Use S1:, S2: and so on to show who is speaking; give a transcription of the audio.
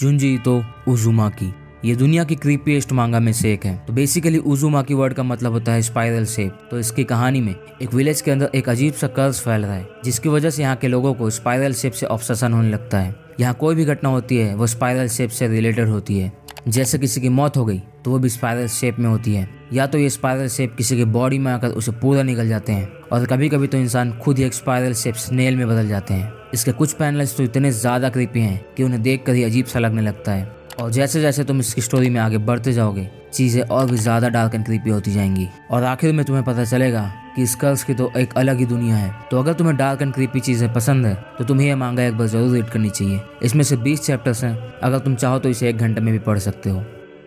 S1: जुंजी तो उजुमा की। ये दुनिया की क्रीपीएस्ट मांगा में से एक है। तो बेसिकली उजुमा की वर्ड का मतलब होता है स्पाइरल शेप तो इसकी कहानी में एक विलेज के अंदर एक अजीब सा कर्ज फैल रहा है, जिसकी वजह से यहाँ के लोगों को स्पाइरल शेप से ऑब्सेशन होने लगता है। यहाँ कोई भी घटना होती है, वो स्पाइरल शेप से रिलेटेड होती है। जैसे किसी की मौत हो गई तो वो भी स्पाइरल शेप में होती है। या तो ये स्पाइरल शेप किसी के बॉडी में आकर उसे पूरा निकल जाते हैं और कभी कभी तो इंसान खुद ही एक स्पाइरल शेप स्नेल में बदल जाते हैं। इसके कुछ पैनल्स तो इतने ज़्यादा क्रीपी हैं कि उन्हें देख कर ही अजीब सा लगने लगता है। और जैसे जैसे तुम इसकी स्टोरी में आगे बढ़ते जाओगे, चीज़ें और भी ज़्यादा डार्क एंड क्रीपी होती जाएँगी। और आखिर में तुम्हें पता चलेगा कि स्कल्स की तो एक अलग ही दुनिया है। तो अगर तुम्हें डार्क एंड क्रीपी चीज़ें पसंद है तो तुम्हें यह मांगा एक बार ज़रूर रीड करनी चाहिए। इसमें से 20 चैप्टर्स हैं। अगर तुम चाहो तो इसे एक घंटे में भी पढ़ सकते हो।